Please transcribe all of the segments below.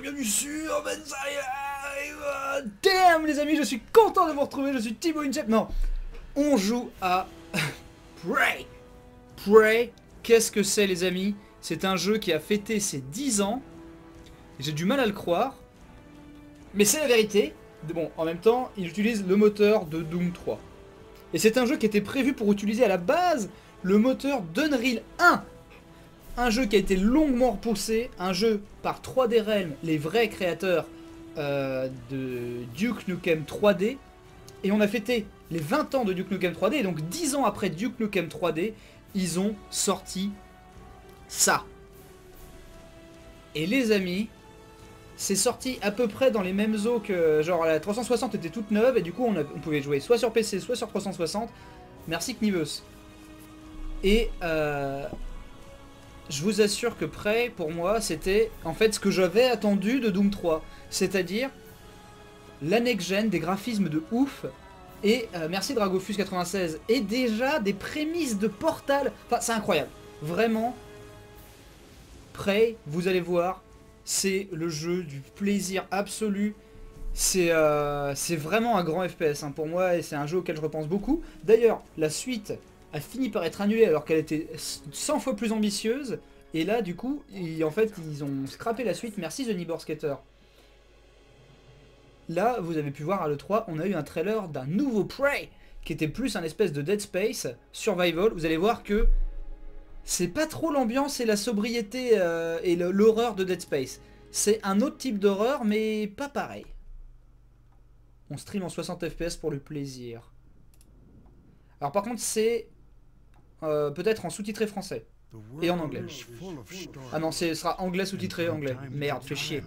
bienvenue sur Live Damn les amis, je suis content de vous retrouver, je suis Thibaut Inchep. Non, on joue à Prey. Prey, qu'est-ce que c'est les amis? C'est un jeu qui a fêté ses 10 ans. J'ai du mal à le croire. Mais c'est la vérité. Bon, en même temps, il utilise le moteur de Doom 3. Et c'est un jeu qui était prévu pour utiliser à la base le moteur d'Unreal 1 un jeu qui a été longuement repoussé, un jeu par 3D Realm, les vrais créateurs euh, de Duke Nukem 3D. Et on a fêté les 20 ans de Duke Nukem 3D, et donc 10 ans après Duke Nukem 3D, ils ont sorti ça. Et les amis, c'est sorti à peu près dans les mêmes eaux que... Genre la 360 était toute neuve, et du coup on, on pouvait jouer soit sur PC, soit sur 360. Merci Knivus. Et... Euh, je vous assure que Prey, pour moi, c'était en fait ce que j'avais attendu de Doom 3. C'est-à-dire la next-gen, des graphismes de ouf, et euh, merci Dragofus96, et déjà des prémices de Portal. Enfin, c'est incroyable. Vraiment, Prey, vous allez voir, c'est le jeu du plaisir absolu. C'est euh, vraiment un grand FPS hein, pour moi, et c'est un jeu auquel je repense beaucoup. D'ailleurs, la suite a fini par être annulée alors qu'elle était 100 fois plus ambitieuse. Et là, du coup, en fait, ils ont scrappé la suite. Merci The Nibor Skater. Là, vous avez pu voir à l'E3, on a eu un trailer d'un nouveau Prey, qui était plus un espèce de Dead Space, Survival. Vous allez voir que c'est pas trop l'ambiance et la sobriété euh, et l'horreur de Dead Space. C'est un autre type d'horreur, mais pas pareil. On stream en 60 fps pour le plaisir. Alors par contre, c'est euh, peut-être en sous-titré français. Et en anglais. Ah non, ce sera anglais sous-titré anglais. Merde, fais chier.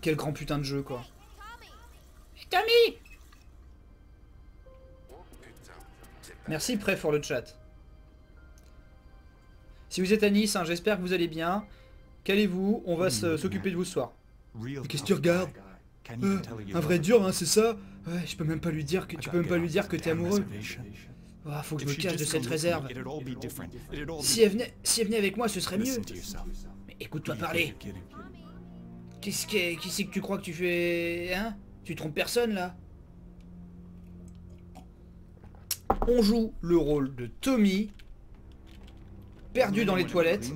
Quel grand putain de jeu, quoi. Tommy Merci, Prêt pour le chat. Si vous êtes à Nice, hein, j'espère que vous allez bien. Qu'allez-vous? On va hmm. s'occuper de vous ce soir. Qu'est-ce que tu regardes? Euh, Un vrai dur, hein, c'est ça? Ouais, je peux même pas lui dire que tu peux même pas lui dire que t'es amoureux. Oh, faut que je me cache de cette réserve. Si elle venait, si elle venait avec moi, ce serait mieux. Mais écoute-toi parler. Qu'est-ce que, qui c'est que tu crois que tu fais, hein? Tu trompes personne là On joue le rôle de Tommy, perdu dans les toilettes.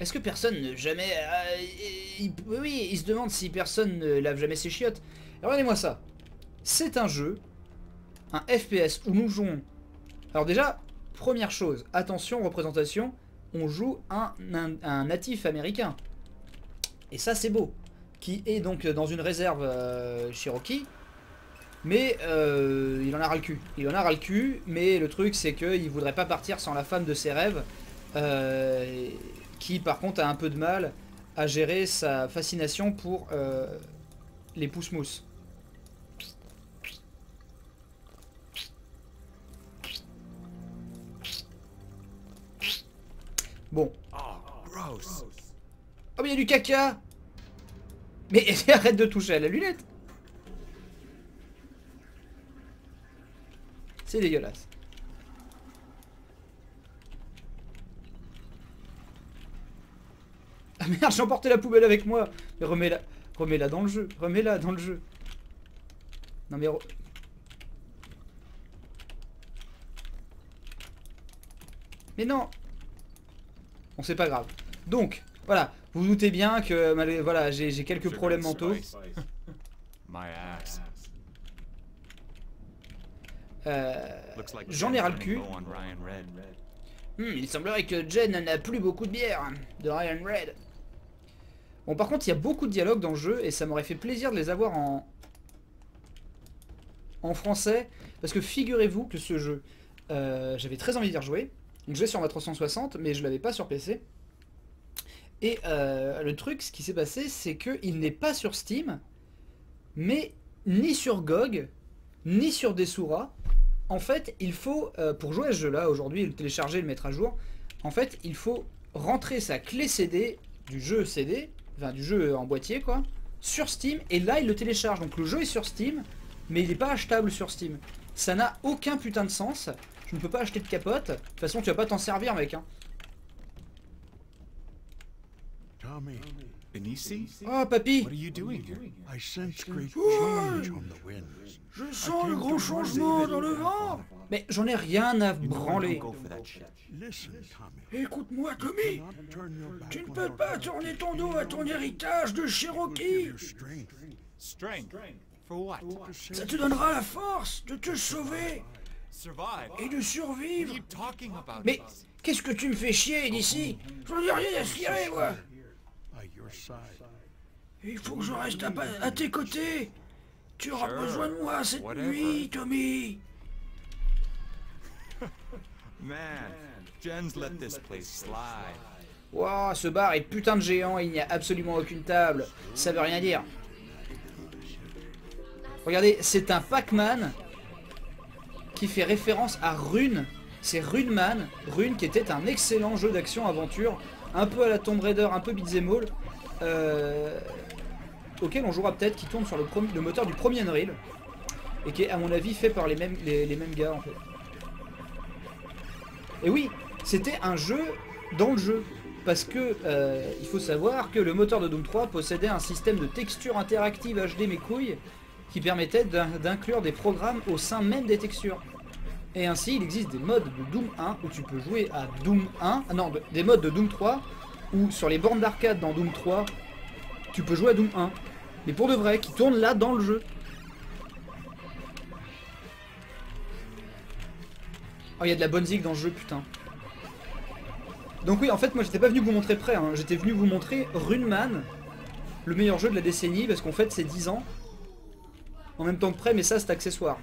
Est-ce que personne ne jamais... Euh, oui, il se demande si personne ne lave jamais ses chiottes. Regardez-moi ça. C'est un jeu, un FPS où nous jouons... Alors déjà, première chose, attention, représentation, on joue un, natif américain. Et ça, c'est beau. Qui est donc dans une réserve euh, Cherokee. Mais euh, il en a ras le cul. Il en a ras le cul, mais le truc c'est qu'il voudrait pas partir sans la femme de ses rêves. Qui par contre a un peu de mal à gérer sa fascination pour euh, les pousse-mousses. Bon. Oh, mais il y a du caca Mais arrête de toucher à la lunette C'est dégueulasse. Ah merde, j'ai emporté la poubelle avec moi Mais remets-la remets-la dans le jeu. Remets-la dans le jeu. Non mais... Mais non Bon, c'est pas grave. Donc, voilà. Vous, vous doutez bien que voilà, j'ai quelques problèmes mentaux. Euh, J'en ai ras le cul. Hmm, il semblerait que Jen n'a plus beaucoup de bière de Ryan Red. Bon, par contre, il y a beaucoup de dialogues dans le jeu et ça m'aurait fait plaisir de les avoir en, français. Parce que figurez-vous que ce jeu, euh, j'avais très envie d'y rejouer. Donc j'ai sur ma 360, mais je l'avais pas sur PC. Et euh, le truc, ce qui s'est passé, c'est qu'il n'est pas sur Steam, mais ni sur GOG, ni sur Desura. En fait, il faut, euh, pour jouer à ce jeu-là, aujourd'hui, le télécharger, le mettre à jour, en fait, il faut rentrer sa clé CD du jeu CD du jeu en boîtier quoi, sur Steam, et là il le télécharge. Donc le jeu est sur Steam, mais il n'est pas achetable sur Steam. Ça n'a aucun putain de sens. Tu ne peux pas acheter de capote. De toute façon, tu vas pas t'en servir, mec. Hein. Benisi? Oh, papy What are you doing here? I sense great change on the winds. Je sens le grand changement dans le vent. Mais j'en ai rien à branler. Écoute-moi, Tommy. Do not turn your back Tu ne on peux pas tourner ton dos à ton héritage de Cherokee. your strength. Strength? For what? Ça te donnera la force de te sauver. Et de survivre? Mais qu'est-ce que tu me fais chier d'ici? J'en ai rien à cirer, moi. Il faut que je reste à, tes côtés Tu auras Sure. besoin de moi cette Whatever. nuit, Tommy Man, Jen's let this place slide. Wow, ce bar est putain de géant, il n'y a absolument aucune table. Ça veut rien dire. Regardez, c'est un Pac-Man qui fait référence à Rune. C'est Runeman. Rune qui était un excellent jeu d'action-aventure, un peu à la Tomb Raider, un peu beat'em all, auquel on jouera peut-être, qui tourne sur le, le moteur du premier Unreal, et qui est à mon avis fait par les mêmes, les, mêmes gars en fait. Et oui, c'était un jeu dans le jeu. Parce que euh, il faut savoir que le moteur de Doom 3 possédait un système de texture interactive HD mes couilles qui permettait d'in- d'inclure des programmes au sein même des textures. Et ainsi, il existe des modes de Doom 1 où tu peux jouer à Doom 1, ah non, des modes de Doom 3 où sur les bornes d'arcade dans Doom 3, tu peux jouer à Doom 1. Mais pour de vrai, qui tourne là dans le jeu. Oh, il y a de la bonne zig dans le jeu, putain. Donc oui, en fait, moi j'étais pas venu vous montrer près, hein. j'étais venu vous montrer Runeman, le meilleur jeu de la décennie, parce qu'en fait c'est 10 ans. En même temps que près, mais ça c'est accessoire.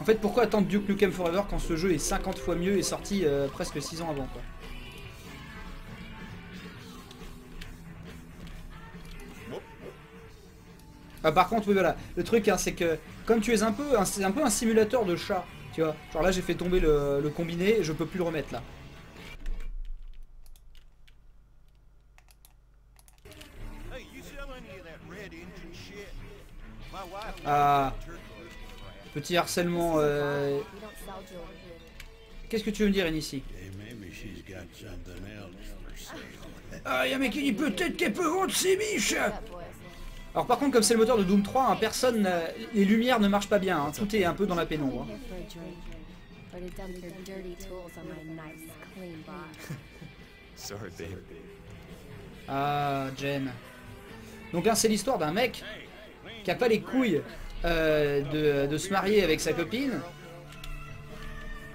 En fait, pourquoi attendre Duke Nukem Forever quand ce jeu est 50 fois mieux et sorti euh, presque 6 ans avant quoi. Ah, par contre, oui, voilà. Le truc, hein, c'est que comme tu es un peu, un- peu un simulateur de chat, tu vois. Genre là, j'ai fait tomber le, le combiné, je peux plus le remettre là. Ah. Petit harcèlement. euh. Qu'est-ce que tu veux me dire, ici Hey, maybe she's got something else for sale. Ah, y'a mec qui dit peut-être qu'elle peut vendre ses biches. Alors par contre, comme c'est le moteur de Doom 3, hein, personne, n'a- les lumières ne marchent pas bien. hein. Tout est un peu dans la pénombre. hein. Ah, Jen. Donc hein, c'est l'histoire d'un mec qui a pas les couilles euh, de, de se marier avec sa copine,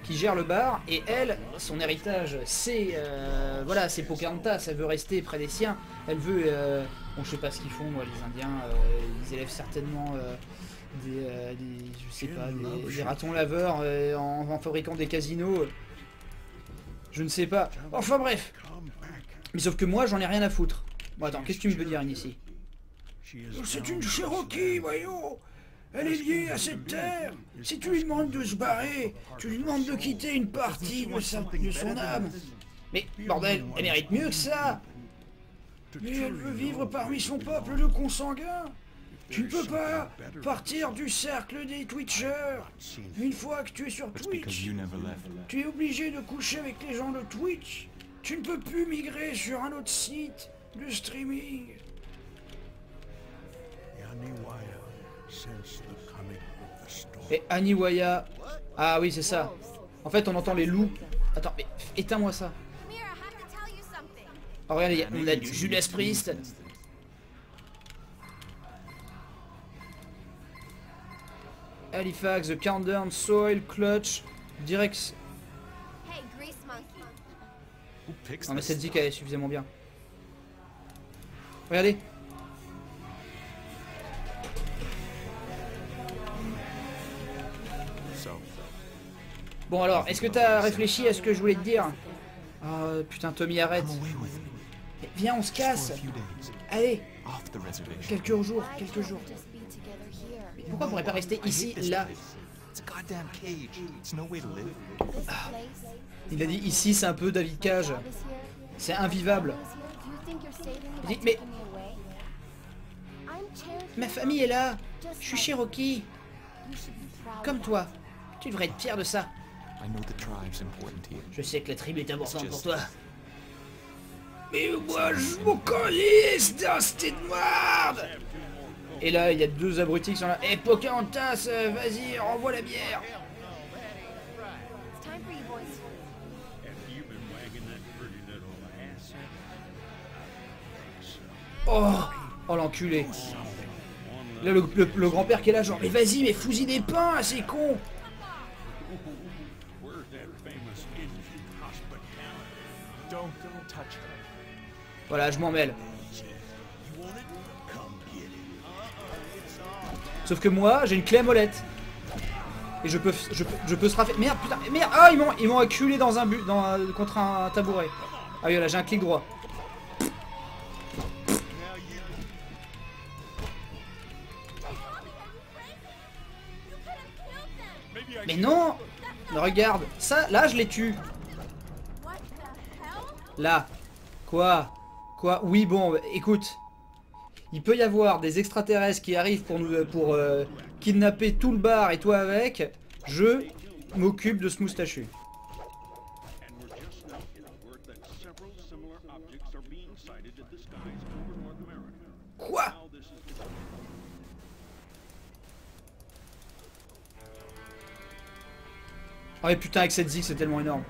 qui gère le bar, et elle, son héritage, c'est euh, voilà, c'est Pocahontas, elle veut rester près des siens, elle veut, euh, bon, je pas ce qu'ils font, moi, les Indiens, euh, ils élèvent certainement euh, des, euh, des- je sais pas, des, ratons laveurs euh, en, fabriquant des casinos. Je ne sais pas. Enfin bref. Mais sauf que moi, j'en ai rien à foutre. Bon, attends, qu'est-ce que tu me veux dire ici C'est une Cherokee, voyons Elle est liée à cette terre Si tu lui demandes de se barrer, tu lui demandes de quitter une partie de, sa- de son âme. Mais, bordel, elle mérite mieux que ça to Mais elle veut vivre parmi son the peuple de consanguins Tu ne peux pas partir du cercle des Twitchers Une fois que tu es sur Twitch, you never left. tu es obligé de coucher avec les gens de Twitch. Tu ne peux plus migrer sur un autre site de streaming. Et Aniwaya. Ah oui, c'est ça. En fait, on entend les loups. Attends, mais éteins-moi ça. Oh, regardez, y a- on a du Judas Priest. Halifax, The Countdown, Soil, Clutch, picks Non, mais cette zik elle est suffisamment bien. Regardez. Bon, alors, est-ce que t'as réfléchi à ce que je voulais te dire Oh putain, Tommy, arrête. Viens, on se casse. Allez, quelques jours, quelques jours. Pourquoi on pourrait pas rester ici, là place. It's a goddamn cage. It's no way to live. This place. Il a dit ici, c'est un peu David Cage. C'est invivable. Il dit, mais-. Ma famille est là. Je suis be proud Comme toi. Tu devrais être fier de ça. I know the tribe's important here. Je sais que la tribu est importante pour toi. Mais moi, je m'en calisse Dustin Ward Et là, il y a deux abrutis qui sont là. Eh, Pocahontas, euh, vas-y, renvoie la bière. Oh Oh, l'enculé Là, le, le- le grand-père qui est là, genre, mais vas-y, mais fous-y des pains, c'est con Voilà, je m'en mêle. Sauf que moi, j'ai une clé à molette. Et je peux, je je peux se raffer. Merde, putain, merde, ah, ils m'ont, ils m'ont acculé dans un but, dans, contre un tabouret. Ah oui, là, j'ai un clic droit. Mais non regarde, ça, là, je les tue. Là. Quoi? Quoi? Oui, bon, écoute. Il peut y avoir des extraterrestres qui arrivent pour nous pour euh, kidnapper tout le bar et toi avec. Je m'occupe de ce moustachu. And. Quoi? This Oh mais putain avec cette zig c'est tellement énorme.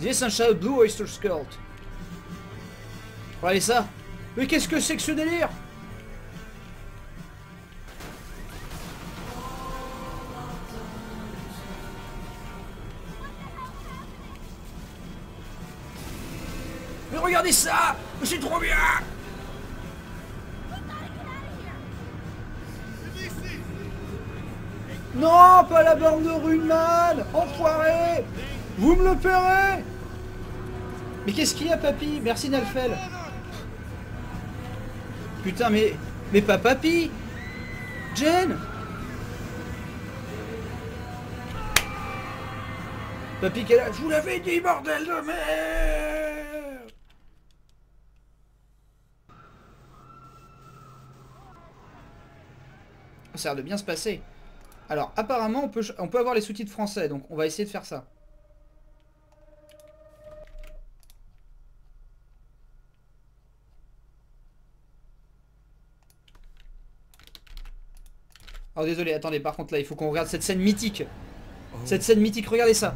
The Essential Blue Oyster Cult. Regardez ça. Mais qu'est-ce que c'est que ce délire? Mais regardez ça! C'est trop bien! Non, pas la borne de Runman Enfoiré! Vous me le paierez Mais qu'est-ce qu'il y a, papy? Merci, Nalfel. Putain, mais... Mais pas papy Jen Papy est là, je vous l'avais dit, bordel de merde Ça a l'air de bien se passer. Alors, apparemment, on peut, on peut avoir les sous-titres français, donc on va essayer de faire ça. Oh désolé, attendez, par contre là, il faut qu'on regarde cette scène mythique. Cette scène mythique, regardez ça.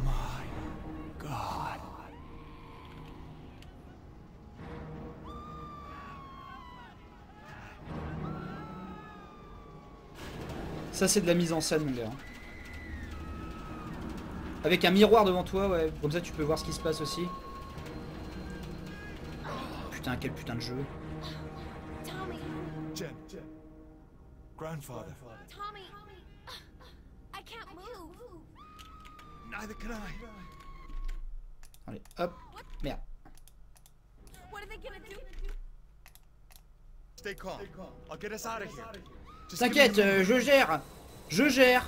Ça c'est de la mise en scène, mon gars. Avec un miroir devant toi, ouais. Comme ça tu peux voir ce qui se passe aussi. Putain, quel putain de jeu. Jen. Grandfather. Just give me T'inquiète, euh, je gère. Je gère.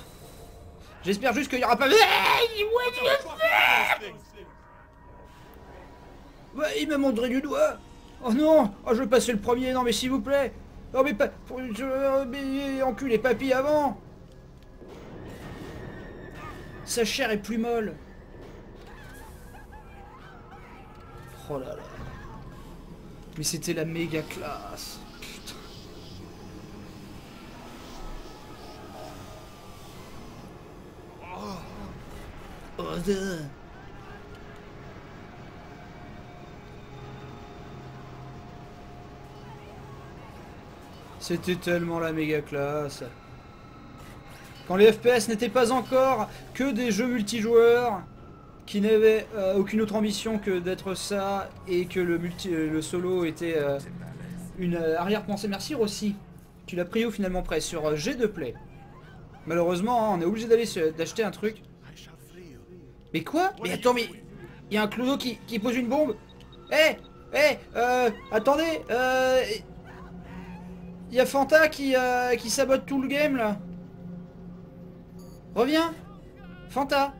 J'espère juste qu'il y aura pas... Ouais, il m'a montré du doigt. Oh non, oh, je veux passer le premier. Non mais s'il vous plaît. Oh mais pas... pour- je- mais enculé papy avant. Sa chair est plus molle. Oh là là. Mais c'était la méga classe. Putain. Oh, de- C'était tellement la méga classe. Les FPS n'étaient pas encore que des jeux multijoueurs qui n'avaient euh, aucune autre ambition que d'être ça et que le, multi, euh, le solo était euh, une euh, arrière-pensée. Merci Rossi. Tu l'as pris où finalement prêt sur euh, G2 Play. Malheureusement, hein, on est obligé d'aller d'acheter un truc. Mais quoi? Mais attends, mais il y a un clodo qui, qui pose une bombe. Eh Eh euh, Attendez euh, Il y a Fanta qui, qui sabote tout le game là. Reviens Fanta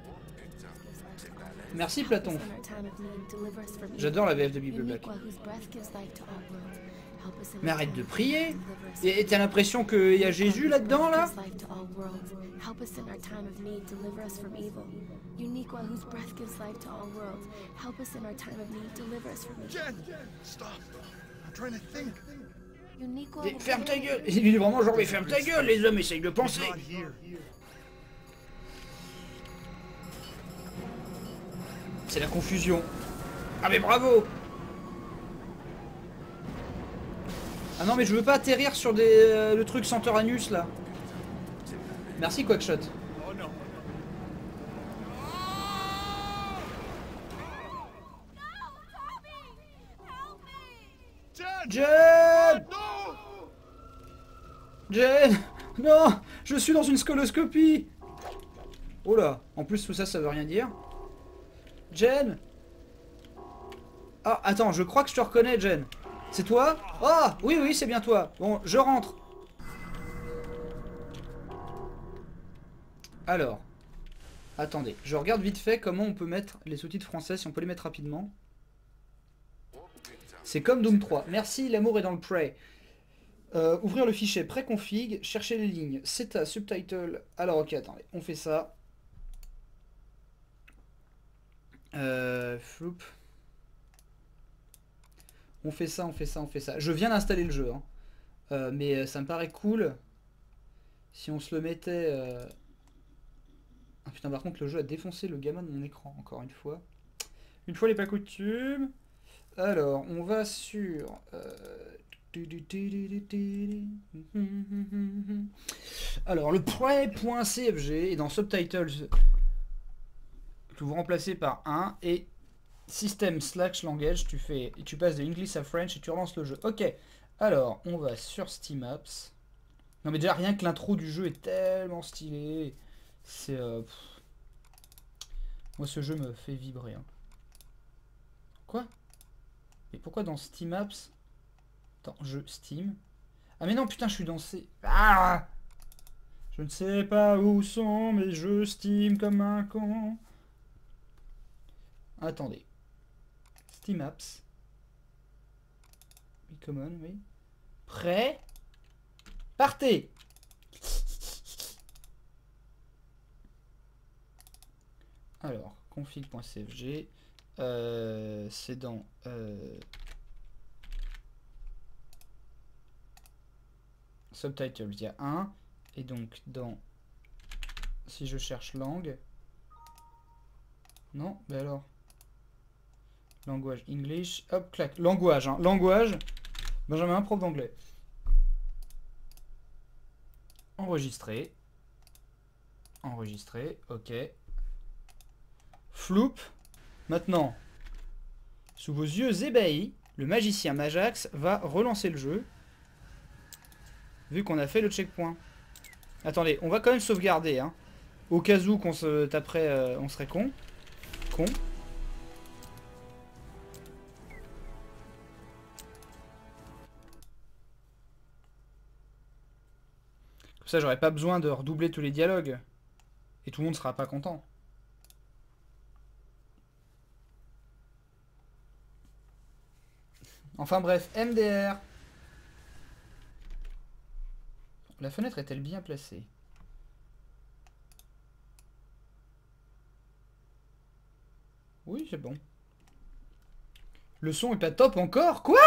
Merci Platon. J'adore la VF de Bible Black. Mais arrête de prier. Et t'as l'impression qu'il y a Jésus là-dedans, là? His life to all worlds. Help us in our time of need, deliver us from evil. Unique one whose breath gives life to all worlds. Help us in our time of need, deliver us from evil. Jen! Stop! I'm trying to think. Unique one. Mais Ferme ta gueule Il est vraiment genre, mais ferme ta gueule, les hommes essayent de penser C'est la confusion. Ah mais bravo Ah non mais je veux pas atterrir sur des, euh, le truc senteur anus là. Merci Quackshot. Oh. Jen! No! Jen Non Je suis dans une scoloscopie Oh là En plus tout ça ça veut rien dire. Jen Ah attends, je crois que je te reconnais Jen. C'est toi Ah oui oui c'est bien toi. Bon, je rentre. Alors. Attendez, je regarde vite fait comment on peut mettre les sous-titres français, si on peut les mettre rapidement. C'est comme Doom 3. Merci, l'amour est dans le prey. Euh, ouvrir le fichier préconfig, chercher les lignes, CETA, subtitle. Alors ok, attendez, on fait ça. Euh. On fait ça, on fait ça, on fait ça. Je viens d'installer le jeu, hein. Euh, mais euh, ça me paraît cool si on se le mettait. euh, Ah putain, par contre, le jeu a défoncé le gamin de mon écran, encore une fois. Une fois les pas coutumes. Alors, on va sur. euh, alors, le prey.cfg et dans subtitles, que vous remplacez par 1 et system slash language, tu fais, tu passes de English à French et tu relances le jeu. Ok, alors on va sur Steam Apps. Non mais déjà rien que l'intro du jeu est tellement stylé. C'est... euh. Moi ce jeu me fait vibrer. hein. Quoi? Et pourquoi dans Steam Apps? Attends, jeu Steam? Ah mais non putain je suis dans ces... Ah je ne sais pas où sont mes jeux Steam comme un con. Attendez. Steam Apps. Oui, common, oui. Prêt Partez Alors, config.cfg. euh, c'est dans... euh, subtitles, il y a un. Et donc dans... Si je cherche langue... Non, mais alors... Langage English, hop, clac. Langage, hein. Langage. Benjamin, prof d'anglais. Enregistrer. Enregistrer, ok. Floup. Maintenant, sous vos yeux ébahis, le magicien Majax va relancer le jeu. Vu qu'on a fait le checkpoint. Attendez, on va quand même sauvegarder, hein. Au cas où qu'on se taperait, euh, on serait con. Con. Ça, j'aurais pas besoin de redoubler tous les dialogues. Et tout le monde sera pas content. Enfin bref, MDR. La fenêtre est-elle bien placée? Oui, c'est bon. Le son est pas top encore? Quoi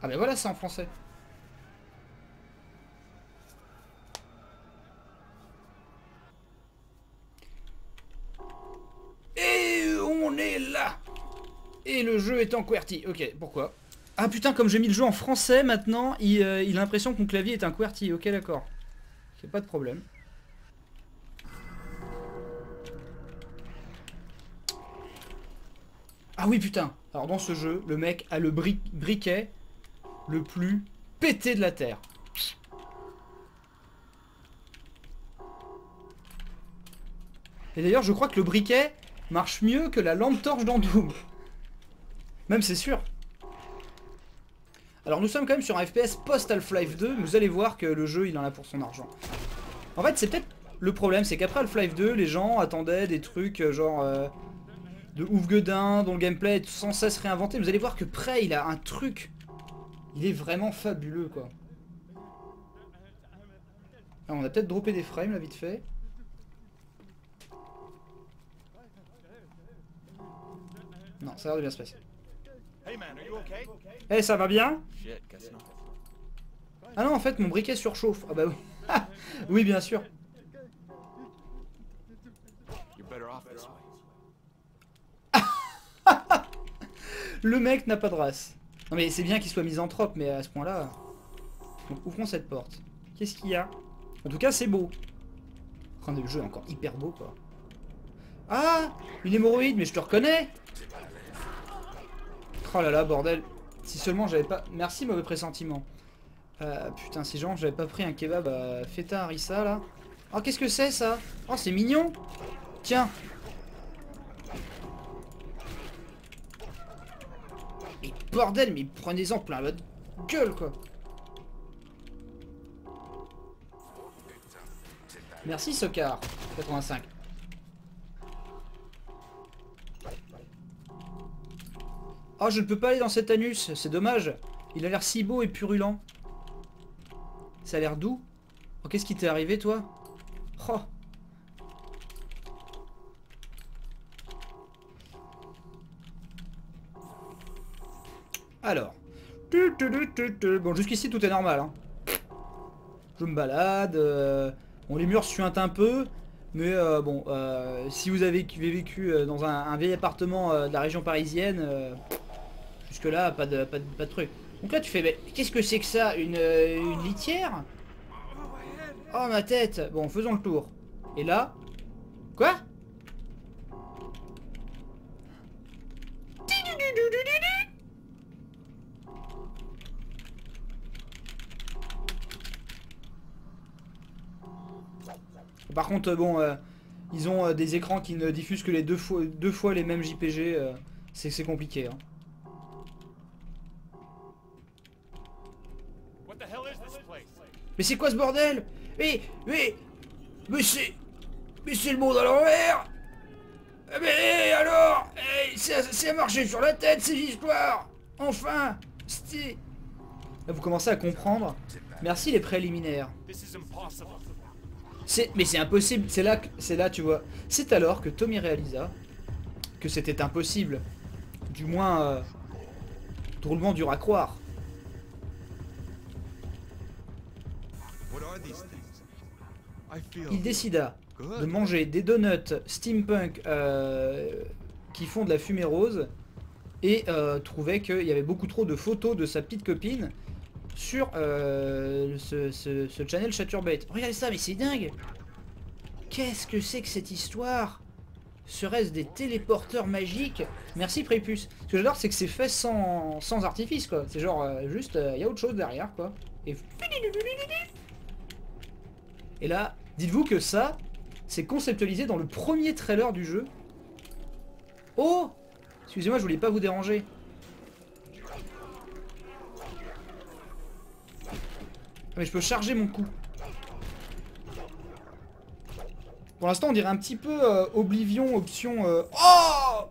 Ah ben voilà, c'est en français. Et on est là Et le jeu est en QWERTY. Ok, pourquoi? Ah putain, comme j'ai mis le jeu en français maintenant, il, euh, a l'impression que mon clavier est un QWERTY. Ok, d'accord. C'est pas de problème. Ah oui, putain Alors dans ce jeu, le mec a le bri- briquet le plus pété de la Terre. Et d'ailleurs, je crois que le briquet marche mieux que la lampe torche dans. Même c'est sûr. Alors nous sommes quand même sur un FPS post-Half-Life 2, mais vous allez voir que le jeu, il en a pour son argent. En fait, c'est peut-être le problème, c'est qu'après Half-Life 2, les gens attendaient des trucs euh, genre... euh, de ouf gueudin, dont le gameplay est sans cesse réinventé. Vous allez voir que Prey, il a un truc... Il est vraiment fabuleux, quoi. Ah, on a peut-être droppé des frames, là, vite fait. Non, ça a l'air de bien se passer. Hey man, are you okay? Eh, ça va bien. Ah non, en fait, mon briquet surchauffe. Ah bah oui. oui, bien sûr. Le mec n'a pas de race. Non mais c'est bien qu'il soit misanthrope, mais à ce point-là... Donc ouvrons cette porte? Qu'est-ce qu'il y a? En tout cas, c'est beau. Le jeu est encore hyper beau, quoi. Ah Une hémorroïde, mais je te reconnais Oh là là, bordel. Si seulement j'avais pas... Merci, mauvais pressentiment. Euh, putain, si genre j'avais pas pris un kebab à feta harissa, là. Oh, qu'est-ce que c'est, ça? Oh, c'est mignon Tiens bordel, mais prenez-en plein votre gueule, quoi. Merci, Sokar. 85. Oh, je ne peux pas aller dans cet anus, c'est dommage. Il a l'air si beau et purulent. Ça a l'air doux. Oh, qu'est-ce qui t'est arrivé, toi? Oh. Alors. Bon, jusqu'ici, tout est normal. hein. Je me balade. euh, Bon, les murs suintent un peu. Mais euh, bon, euh, si vous avez vécu, euh, dans un, vieil appartement de la région parisienne, jusque-là, pas de, pas, de, pas de truc. Donc là, tu fais, mais qu'est-ce que c'est que ça une, une litière? Oh, ma tête Bon, faisons le tour. Et là Quoi? Par contre, bon, euh, ils ont euh, des écrans qui ne diffusent que les deux fois, deux fois les mêmes JPG. euh, c'est compliqué. hein. Mais c'est quoi ce bordel? Mais, mais, mais c'est, mais c'est le monde à l'envers Eh, Mais alors Eh, C'est c'est à marcher sur la tête ces histoires Enfin C'était... Là, vous commencez à comprendre. Merci les préliminaires. Mais c'est impossible. C'est là, c'est là, tu vois. C'est alors que Tommy réalisa que c'était impossible. Du moins, euh, drôlement dur à croire. Il décida de manger des donuts steampunk euh, qui font de la fumée rose et euh, trouvait qu'il y avait beaucoup trop de photos de sa petite copine sur euh, ce, channel Chaturbate. Regardez ça, mais c'est dingue Qu'est-ce que c'est que cette histoire? Serait-ce des téléporteurs magiques? Merci Prépuce. Ce que j'adore, c'est que c'est fait sans, sans artifice, quoi. C'est genre, euh, juste, il y a autre chose derrière, quoi. Et là, dites-vous que ça, c'est conceptualisé dans le premier trailer du jeu. Oh Excusez-moi, je voulais pas vous déranger. Mais je peux charger mon coup. Pour l'instant, on dirait un petit peu euh, Oblivion, option... euh, Oh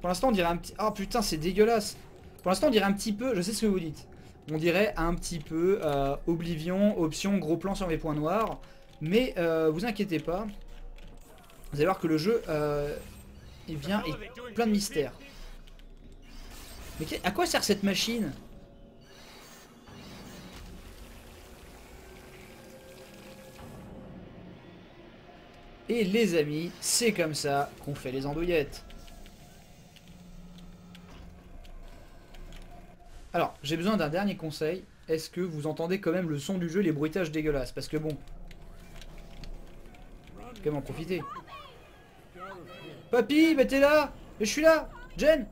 Pour l'instant, on dirait un petit... Oh putain, c'est dégueulasse. Pour l'instant, on dirait un petit peu... Je sais ce que vous dites. On dirait un petit peu euh, Oblivion, option gros plan sur mes points noirs. Mais euh, vous inquiétez pas. Vous allez voir que le jeu est bien et plein de mystères. Mais à quoi sert cette machine? Et les amis, c'est comme ça qu'on fait les andouillettes. Alors, j'ai besoin d'un dernier conseil. Est-ce que vous entendez quand même le son du jeu, les bruitages dégueulasses? Parce que bon... En profiter. Papy, mais t'es là? Je suis là Jen.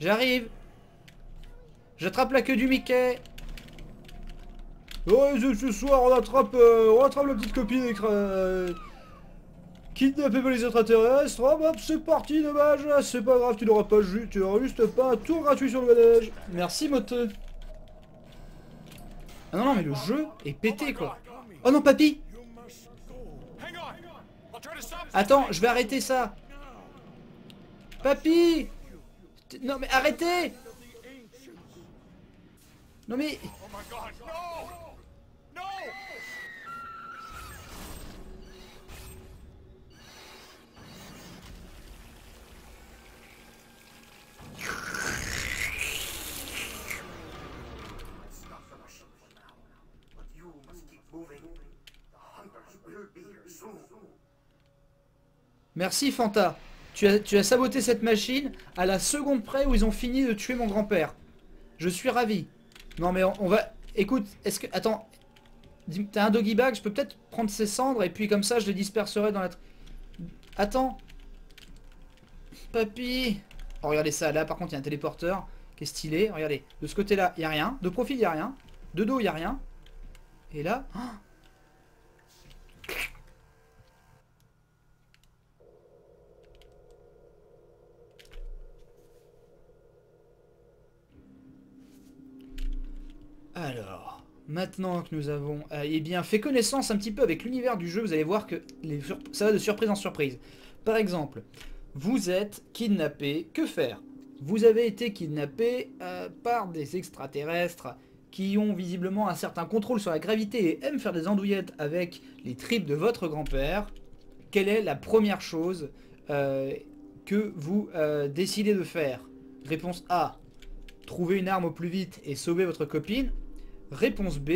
J'arrive. J'attrape la queue du Mickey. Oh, ce, soir, on attrape, euh, on attrape la petite copine écra- euh, par les extraterrestres, hop hop, c'est parti, dommage, Ah, c'est pas grave, tu n'auras pas ju- tu auras juste pas un tour gratuit sur le manège. Merci moteux. Ah non non mais le jeu est pété quoi. Oh non papy. Attends, je vais arrêter ça. Papy Non mais arrêtez Non mais... Merci Fanta. Tu as, saboté cette machine à la seconde près où ils ont fini de tuer mon grand-père. Je suis ravi. Non mais on, va... Écoute, est-ce que... Attends. T'as un doggy bag, je peux peut-être prendre ses cendres et puis comme ça je les disperserai dans la... Attends. Papy. Oh regardez ça, là par contre il y a un téléporteur qui est stylé. Regardez, de ce côté-là il n'y a rien. De profil il n'y a rien. De dos il n'y a rien. Et là... oh, Alors, maintenant que nous avons euh, eh fait connaissance un petit peu avec l'univers du jeu, vous allez voir que ça va de surprise en surprise. Par exemple, vous êtes kidnappé, que faire? Vous avez été kidnappé euh, par des extraterrestres qui ont visiblement un certain contrôle sur la gravité et aiment faire des andouillettes avec les tripes de votre grand-père. Quelle est la première chose euh, que vous décidez de faire? Réponse A. Trouver une arme au plus vite et sauver votre copine. Réponse B.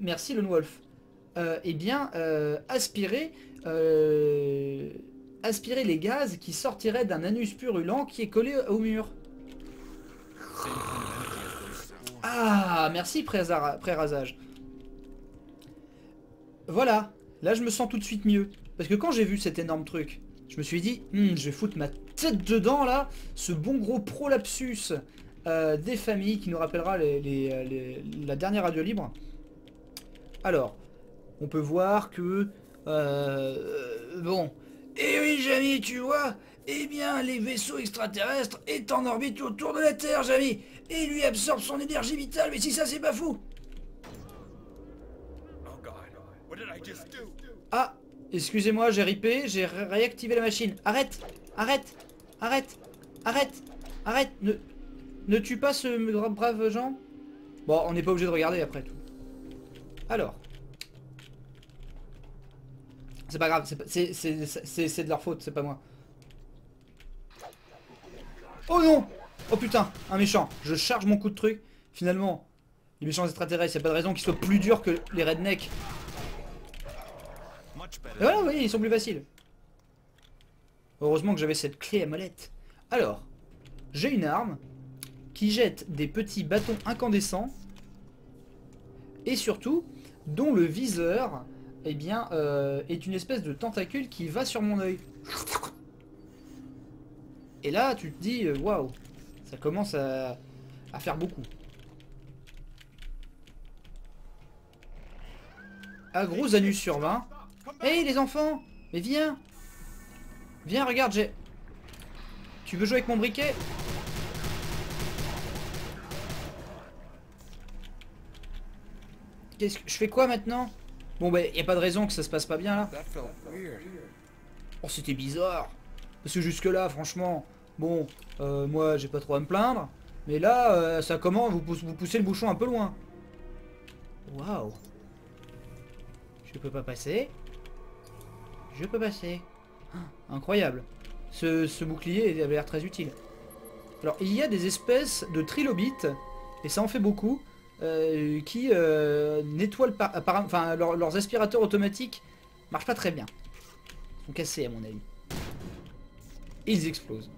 Merci Lone Wolf. Euh, eh bien, euh, aspirer, euh, aspirer les gaz qui sortiraient d'un anus purulent qui est collé au mur. Ah, merci Prérasage. Voilà, là je me sens tout de suite mieux. Parce que quand j'ai vu cet énorme truc, je me suis dit, Hmm, je vais foutre ma tête dedans là, ce bon gros prolapsus euh, des familles qui nous rappellera la dernière radio libre. Alors, on peut voir que... euh, bon. Et oui, Jamy, tu vois Eh bien, les vaisseaux extraterrestres est en orbite autour de la Terre, Jamy Et lui absorbe son énergie vitale, mais si ça, c'est pas fou? Ah Excusez-moi, j'ai ripé, j'ai ré- réactivé la machine. Arrête Arrête Arrête Arrête Arrête Ne, ne tue pas ce bra- brave Jean? Bon, on n'est pas obligé de regarder après tout. Alors. C'est pas grave, c'est de leur faute, c'est pas moi. Oh non Oh putain, un méchant. Je charge mon coup de truc. Finalement, les méchants extraterrestres, y a pas de raison qu'ils soient plus durs que les rednecks. Et voilà, oui, ils sont plus faciles. Heureusement que j'avais cette clé à molette. Alors, j'ai une arme qui jette des petits bâtons incandescents et surtout dont le viseur eh bien, euh, est une espèce de tentacule qui va sur mon œil. Et là, tu te dis, euh, waouh, ça commence à, faire beaucoup. Ah, gros anus sur 20. Hey les enfants Mais viens Viens, regarde, j'ai... Tu veux jouer avec mon briquet? Qu'est-ce que... Je fais quoi maintenant? Bon bah, y a pas de raison que ça se passe pas bien là. Oh, c'était bizarre. Parce que jusque là, franchement, bon, euh, moi j'ai pas trop à me plaindre. Mais là, euh, ça commence, vous, vous poussez le bouchon un peu loin. Waouh. Je peux pas passer. Je peux passer. Ah, incroyable. Ce, ce bouclier avait l'air très utile. Alors, il y a des espèces de trilobites, et ça en fait beaucoup, euh, qui euh, nettoient par- enfin, leur- leurs aspirateurs automatiques marchent pas très bien. Ils sont cassés à mon avis. Ils explosent.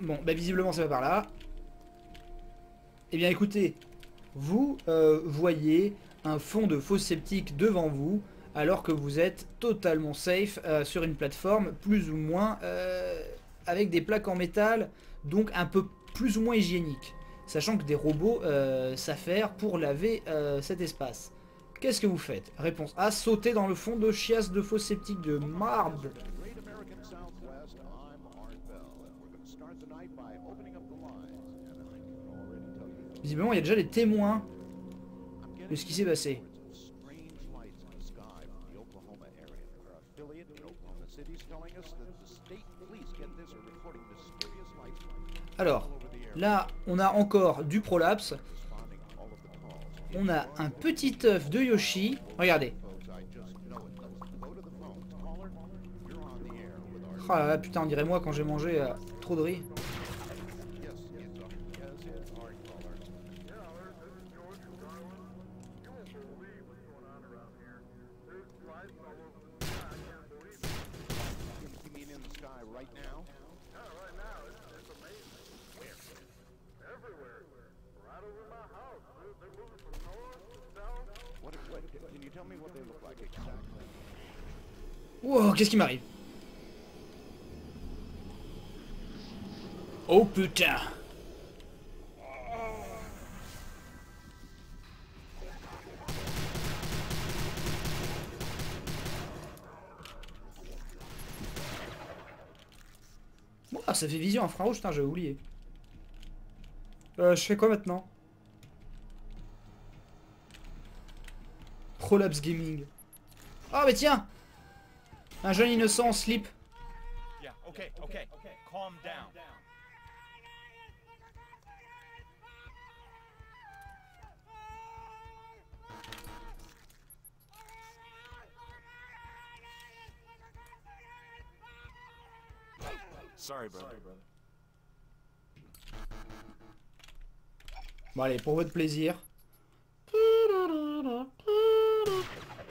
Bon, bah visiblement ça va par là. Eh bien écoutez, vous euh, voyez un fond de fosse sceptique devant vous, alors que vous êtes totalement safe euh, sur une plateforme plus ou moins euh, avec des plaques en métal, donc un peu plus ou moins hygiéniques. Sachant que des robots euh, s'affairent pour laver cet espace. Qu'est-ce que vous faites? Réponse A, sauter dans le fond de chiasse de faux sceptiques de marbre. Visiblement, il y a déjà des témoins de ce qui s'est passé. Alors, là, on a encore du prolapse. On a un petit œuf de Yoshi. Regardez. Our Oh là là, putain, on dirait moi quand j'ai mangé euh, trop de riz. Wow, qu'est-ce qui m'arrive Oh putain Ouah, ça fait vision infrarouge, putain, j'avais oublié. Euh, je fais quoi maintenant Prolapse Gaming. Oh mais tiens Un jeune innocent en slip. Yeah, okay, okay. Calm down. Sorry, brother. Bon allez, pour votre plaisir. Oh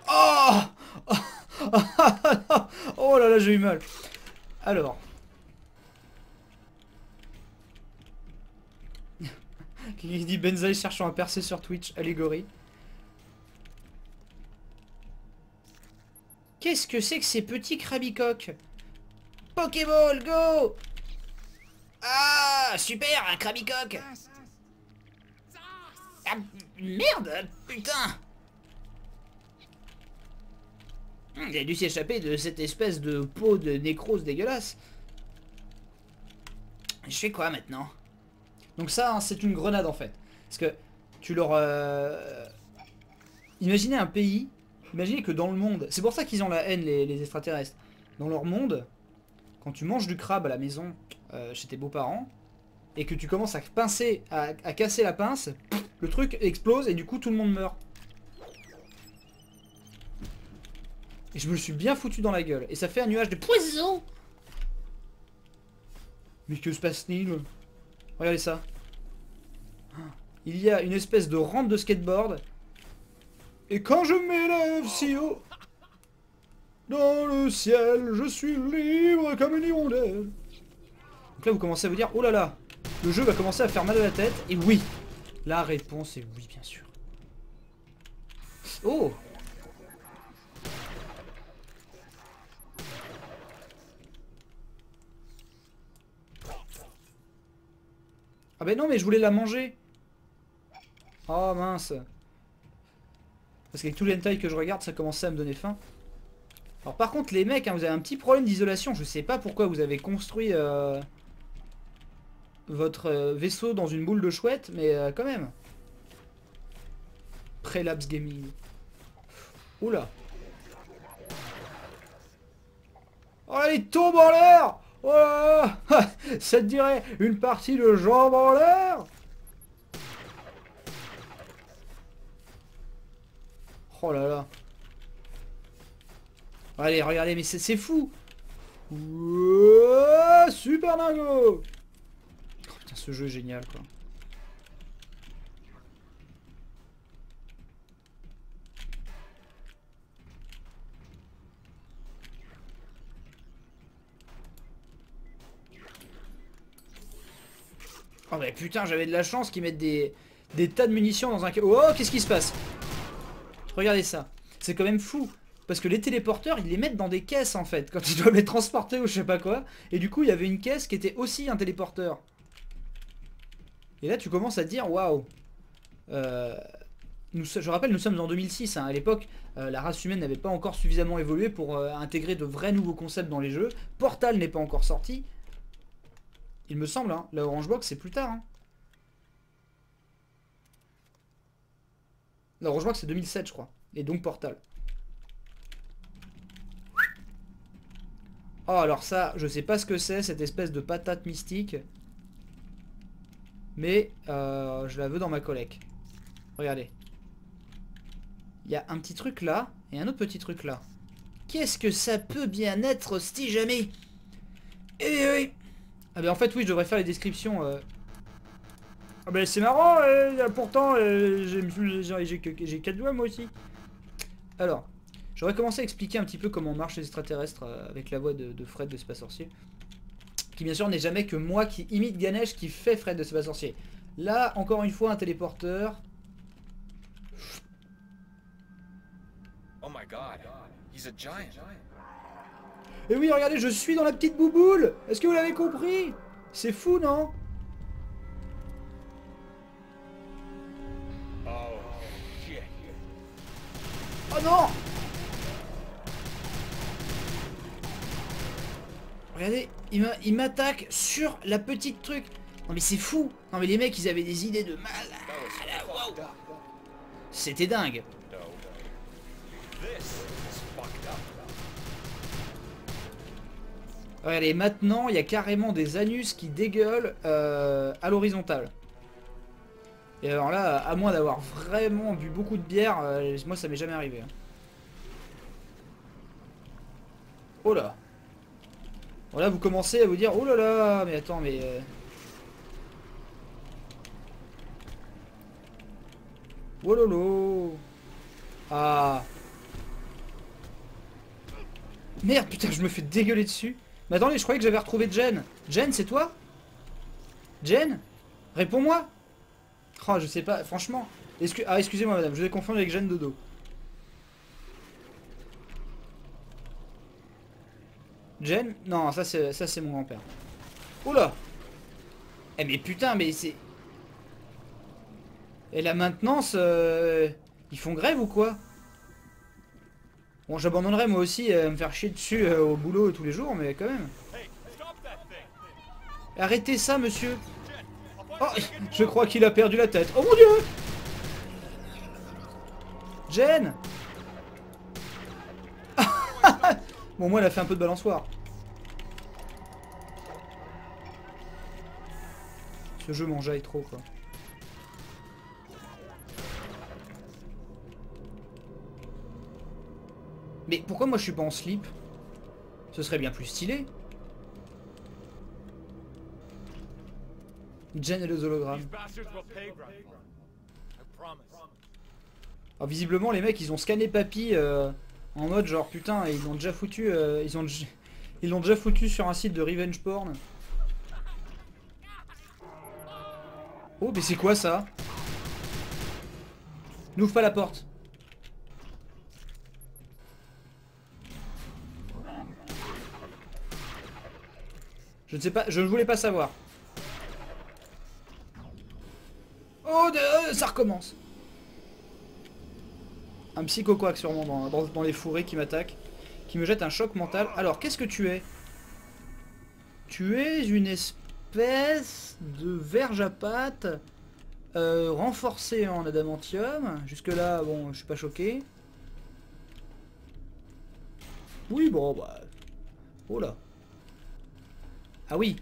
Oh là là, j'ai eu mal. Alors. Qui dit Benzaï cherchant à percer sur Twitch, allégorie. Qu'est-ce que c'est que ces petits crabicoques? Pokéball, go Ah, super, un crabicoque Ah, merde, putain Il a dû s'échapper de cette espèce de peau de nécrose dégueulasse. Je fais quoi maintenant? Donc ça, hein, c'est une grenade en fait. Parce que tu leur... euh, Imaginez un pays, imaginez que dans le monde... C'est pour ça qu'ils ont la haine, les, extraterrestres. Dans leur monde, quand tu manges du crabe à la maison euh, chez tes beaux-parents, et que tu commences à pincer, à casser la pince, le truc explose et du coup tout le monde meurt. Et je me suis bien foutu dans la gueule. Et ça fait un nuage de poison Mais que se passe-t-il? Regardez ça. Il y a une espèce de rampe de skateboard. Et quand je m'élève si haut dans le ciel, je suis libre comme une hirondelle. Donc là, vous commencez à vous dire, oh là là, le jeu va commencer à faire mal à la tête. Et oui, la réponse est oui, bien sûr. Oh Ah ben non, mais je voulais la manger. Oh mince. Parce qu'avec tous les hentai que je regarde, ça commençait à me donner faim. Alors par contre, les mecs, hein, vous avez un petit problème d'isolation. Je sais pas pourquoi vous avez construit euh, votre euh, vaisseau dans une boule de chouette, mais euh, quand même. Prelapse Gaming. Oula. Oh, il tombe en l'air Oh Ça te dirait une partie de jambes en l'air Oh là là. Allez, regardez, mais c'est fou Super dingo oh, Putain, ce jeu est génial, quoi. Oh mais putain, j'avais de la chance qu'ils mettent des, tas de munitions dans un... ca- Oh, qu'est-ce qui se passe? Regardez ça. C'est quand même fou. Parce que les téléporteurs, ils les mettent dans des caisses en fait, quand ils doivent les transporter ou je sais pas quoi. Et du coup, il y avait une caisse qui était aussi un téléporteur. Et là, tu commences à dire, waouh. Euh, je rappelle, nous sommes en 2006. hein. À l'époque, euh, la race humaine n'avait pas encore suffisamment évolué pour euh, intégrer de vrais nouveaux concepts dans les jeux. Portal n'est pas encore sorti. Il me semble, hein. la Orange Box, c'est plus tard. hein. La Orange Box, c'est 2007, je crois. Et donc Portal. Oh, alors ça, je sais pas ce que c'est, cette espèce de patate mystique. Mais euh, je la veux dans ma collecte. Regardez. Il y a un petit truc là, et un autre petit truc là. Qu'est-ce que ça peut bien être, si jamais Eh Ah ben en fait, oui, je devrais faire les descriptions. euh. Ah ben c'est marrant, euh, pourtant, euh, j'ai- j'ai j'ai que- j'ai quatre doigts moi aussi. Alors, j'aurais commencé à expliquer un petit peu comment marchent les extraterrestres euh, avec la voix de, de Fred de pas sorcier. Qui bien sûr n'est jamais que moi qui imite Ganesh qui fait Fred de pas sorcier. Là, encore une fois, un téléporteur. Oh my god, he's a giant. Et oui, regardez, je suis dans la petite bouboule Est-ce que vous l'avez compris? C'est fou, non? Oh non Regardez, il m'a- il m'attaque sur la petite truc. Non mais c'est fou Non mais les mecs, ils avaient des idées de mal. C'était dingue. Regardez, maintenant, il y a carrément des anus qui dégueulent euh, à l'horizontale. Et alors là, à moins d'avoir vraiment bu beaucoup de bière, euh, moi ça m'est jamais arrivé. hein. Oh là Voilà, vous commencez à vous dire, oh là là, mais attends, mais... euh, Oh lolo Ah Merde, putain, je me fais dégueuler dessus. Mais attendez, je croyais que j'avais retrouvé Jen. Jen, c'est toi? Jen Réponds-moi Oh, je sais pas, franchement. Ah, excusez-moi, madame, je vais confondre avec Jen Dodo. Jen Non, ça c'est ça c'est mon grand-père. Oula Eh mais putain, mais c'est... Et la maintenance, euh, ils font grève ou quoi? Bon, j'abandonnerai moi aussi euh, me faire chier dessus euh, au boulot tous les jours, mais quand même. Arrêtez ça, monsieur Oh, je crois qu'il a perdu la tête. Oh mon dieu Jen Bon, moi, elle a fait un peu de balançoire. Ce jeu m'enjaille trop, quoi. Mais pourquoi moi je suis pas en slip? Ce serait bien plus stylé. Jen et les hologrammes. Alors visiblement les mecs ils ont scanné Papy euh, en mode genre putain ils l'ont déjà foutu euh, ils ont ils l'ont déjà foutu sur un site de revenge porn. Oh mais c'est quoi ça? N'ouvre pas la porte. Je ne sais pas, je ne voulais pas savoir. Oh, euh, ça recommence. Un psychoquac sûrement dans, dans, les fourrés qui m'attaque. Qui me jette un choc mental. Alors, qu'est-ce que tu es? Tu es une espèce de verge à pattes euh, renforcée en adamantium. Jusque là, bon, je suis pas choqué. Oui, bon, bah... Oh là. Ah oui.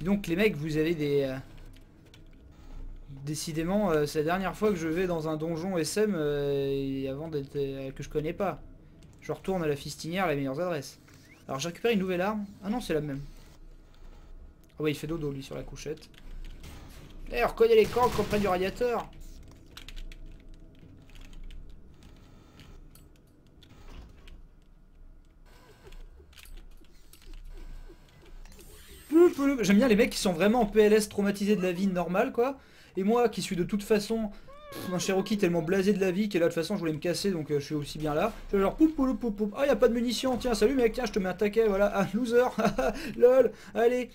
Donc les mecs, vous avez des... euh, Décidément, euh, c'est la dernière fois que je vais dans un donjon SM euh, avant d'être que je connais pas. Je retourne à la fistinière, les meilleures adresses. Alors j'ai récupéré une nouvelle arme. Ah non, c'est la même. Ah ouais, il fait dodo lui sur la couchette. Eh, on reconnaît les cancres auprès du radiateur. J'aime bien les mecs qui sont vraiment en PLS traumatisés de la vie normale quoi. Et moi qui suis de toute façon un Cherokee tellement blasé de la vie qu'est là de toute façon je voulais me casser donc euh, je suis aussi bien là. Je fais genre poup poup poup poup. Ah y a pas de munitions, tiens salut mec, tiens je te mets un taquet, voilà, ah loser, lol, allez.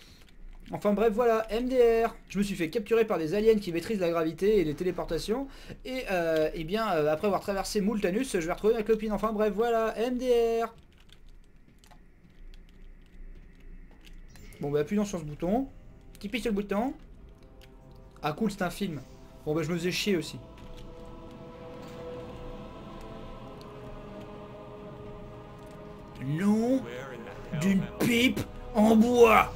Enfin bref voilà, MDR, je me suis fait capturer par des aliens qui maîtrisent la gravité et les téléportations. Et euh, eh bien euh, après avoir traversé Moultanus, je vais retrouver ma copine. Enfin bref voilà, MDR. Bon bah appuyons sur ce bouton. Tipeee sur le bouton? Ah cool c'est un film. Bon bah je me faisais chier aussi. Hell d'une pipe en bois.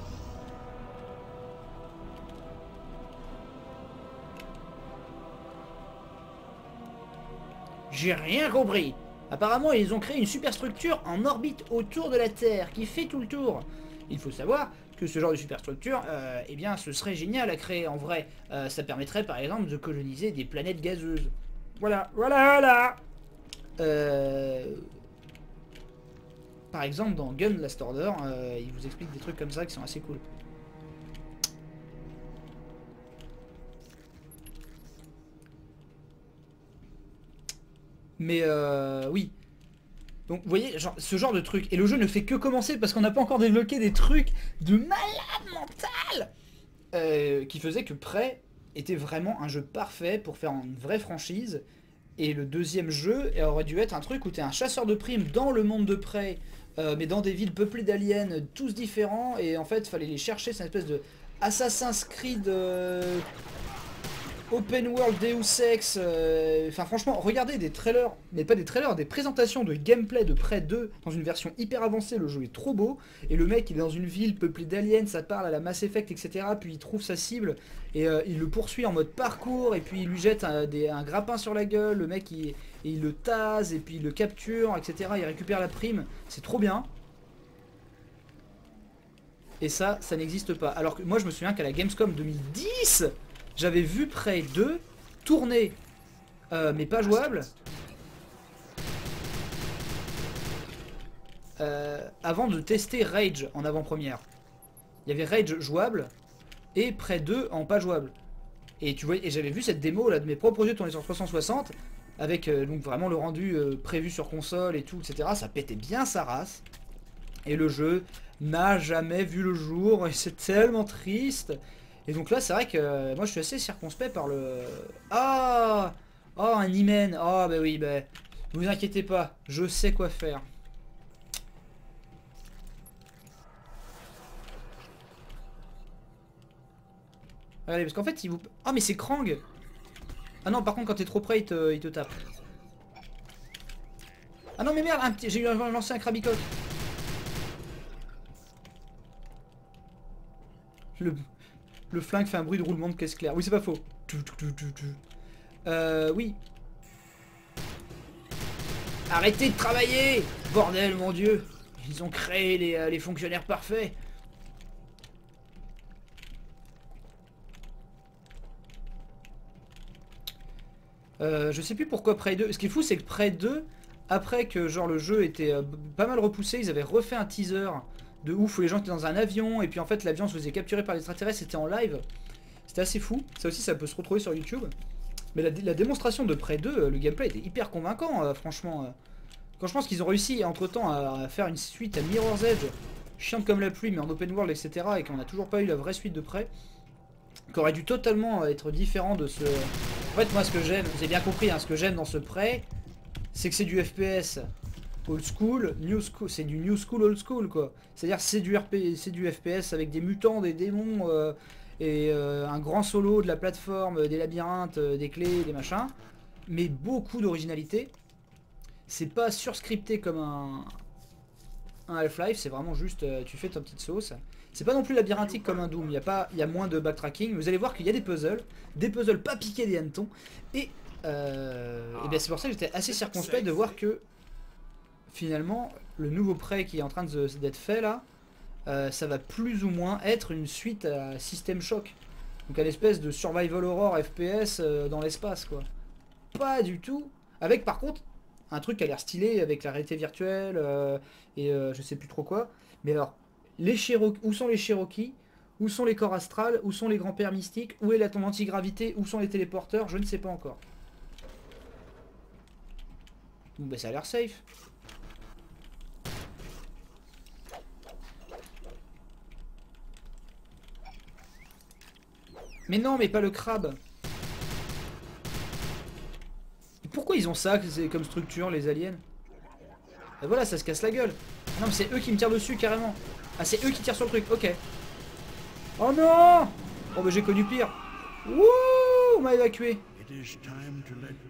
J'ai rien compris. Apparemment, ils ont créé une superstructure en orbite autour de la Terre qui fait tout le tour. Il faut savoir que ce genre de superstructure, euh, eh bien, ce serait génial à créer en vrai. Euh, ça permettrait par exemple de coloniser des planètes gazeuses. Voilà, voilà, voilà. Euh, par exemple, dans Gun Last Order, euh, il vous explique des trucs comme ça qui sont assez cool. Mais oui. Donc vous voyez, genre, ce genre de truc. Et le jeu ne fait que commencer parce qu'on n'a pas encore débloqué des trucs de malade mental euh, qui faisaient que Prey était vraiment un jeu parfait pour faire une vraie franchise. Et le deuxième jeu aurait dû être un truc où tu es un chasseur de primes dans le monde de Prey, euh, mais dans des villes peuplées d'aliens, tous différents. Et en fait, fallait les chercher. C'est une espèce de Assassin's Creed euh, Open World Deus Ex. euh, Enfin, franchement, regardez des trailers, mais pas des trailers, des présentations de gameplay de Prey 2 dans une version hyper avancée. Le jeu est trop beau. Et le mec, il est dans une ville peuplée d'aliens, ça parle à la Mass Effect, etc. Puis il trouve sa cible et euh, il le poursuit en mode parcours. Et puis il lui jette un, grappin sur la gueule. Le mec, il, il le tase et puis il le capture, etc. Il récupère la prime. C'est trop bien. Et ça, ça n'existe pas. Alors que moi, je me souviens qu'à la Gamescom 2010, j'avais vu Prey 2 tourner, euh, mais pas jouable, euh, avant de tester Rage en avant-première. Il y avait Rage jouable et Prey 2 en pas jouable. Et tu vois, et j'avais vu cette démo là de mes propres yeux tourner sur 360 avec euh, donc vraiment le rendu euh, prévu sur console et tout, etc. Ça pétait bien sa race. Et le jeu n'a jamais vu le jour et c'est tellement triste. Et donc là, c'est vrai que euh, moi je suis assez circonspect par le. Ah Oh, un hymen Ah, bah oui, bah. Vous inquiétez pas, je sais quoi faire. Allez, parce qu'en fait, il vous. Ah, mais c'est Krang Ah non, par contre, quand t'es trop près, il te, il te tape. Ah non, mais merde, j'ai lancé un Krabicock. Le, le flingue fait un bruit de roulement de caisse claire. Oui, c'est pas faux. Euh, oui. Arrêtez de travailler Bordel, mon dieu Ils ont créé les, euh, les fonctionnaires parfaits. Euh, je sais plus pourquoi Prey 2. Ce qui est fou, c'est que Prey 2, après que genre le jeu était euh, pas mal repoussé, ils avaient refait un teaser de ouf où les gens étaient dans un avion et puis en fait l'avion se faisait capturer par les extraterrestres, c'était en live. C'était assez fou. Ça aussi, ça peut se retrouver sur YouTube. Mais la, démonstration de Prey 2, euh, le gameplay était hyper convaincant, euh, franchement. euh. Quand je pense qu'ils ont réussi entre temps à, faire une suite à Mirror's Edge, chiante comme la pluie, mais en open world, etc., et qu'on n'a toujours pas eu la vraie suite de Prey, qui aurait dû totalement euh, être différent de ce. En fait, moi, ce que j'aime, vous avez bien compris, hein, ce que j'aime dans ce Prey, c'est que c'est du FPS old school, new school, c'est du new school old school quoi. C'est-à-dire c'est du RP, c'est du FPS avec des mutants, des démons euh, et euh, un grand solo de la plateforme, des labyrinthes, euh, des clés, des machins, mais beaucoup d'originalité. C'est pas surscripté comme un, Half-Life, c'est vraiment juste tu fais ta petite sauce. C'est pas non plus labyrinthique comme un Doom, il y a pas y a moins de backtracking, vous allez voir qu'il y a des puzzles, des puzzles pas piqués des hannetons et et bien c'est pour ça que j'étais assez circonspect de voir que finalement le nouveau prêt qui est en train d'être fait là, euh, ça va plus ou moins être une suite à System Shock. Donc à l'espèce de survival horror FPS euh, dans l'espace quoi. Pas du tout. Avec par contre un truc qui a l'air stylé avec la réalité virtuelle euh, et je sais plus trop quoi. Mais alors, les où sont les Cherokees Où sont les corps astrales? Où sont les grands-pères mystiques? Où est la tombe antigravité? Où sont les téléporteurs? Je ne sais pas encore. Bon bah ça a l'air safe. Mais non, mais pas le crabe. Pourquoi ils ont ça comme structure, les aliens? Et voilà, ça se casse la gueule. Non, mais c'est eux qui me tirent dessus, carrément. Ah, c'est eux qui tirent sur le truc, ok. Oh non Oh, bah j'ai connu pire. Wouh On m'a évacué.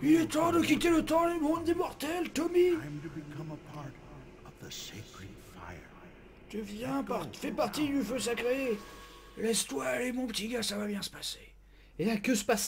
Il est temps de quitter le temps et le monde des mortels, Tommy a part fais partie du feu sacré. Laisse-toi aller, mon petit gars, ça va bien se passer. Et là, que se passe